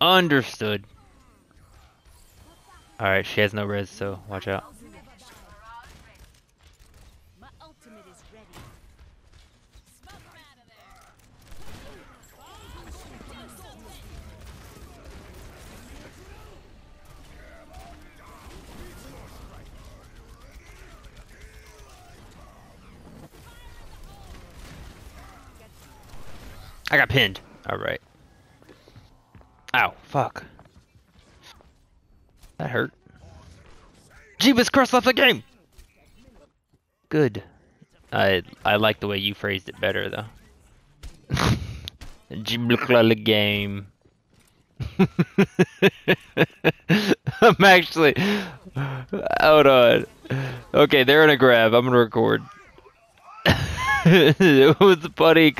Understood. Alright, she has no res, so watch out. I got pinned. Alright. Ow, fuck. That hurt. Jeebus Crust left the game! Good. I I like the way you phrased it better though. Jeebus left the game. I'm actually hold on. Okay, they're in a grab. I'm gonna record. it was funny 'cause